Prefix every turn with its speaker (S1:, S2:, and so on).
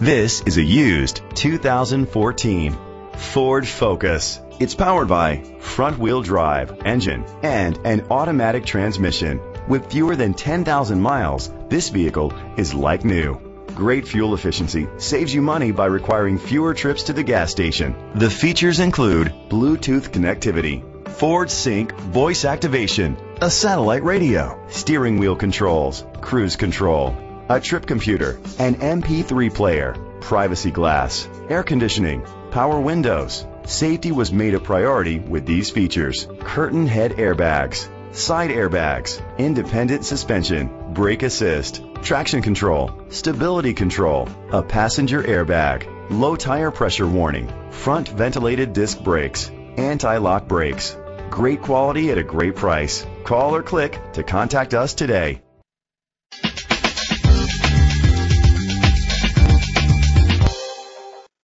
S1: This is a used 2014 Ford Focus. It's powered by front wheel drive engine and an automatic transmission. With fewer than 10,000 miles, this vehicle is like new. Great fuel efficiency saves you money by requiring fewer trips to the gas station. The features include Bluetooth connectivity, Ford Sync voice activation, a satellite radio, steering wheel controls, cruise control, a trip computer, an MP3 player, privacy glass, air conditioning, power windows. Safety was made a priority with these features. Curtain head airbags, side airbags, independent suspension, brake assist, traction control, stability control, a passenger airbag, low tire pressure warning, front ventilated disc brakes, anti-lock brakes. Great quality at a great price. Call or click to contact us today.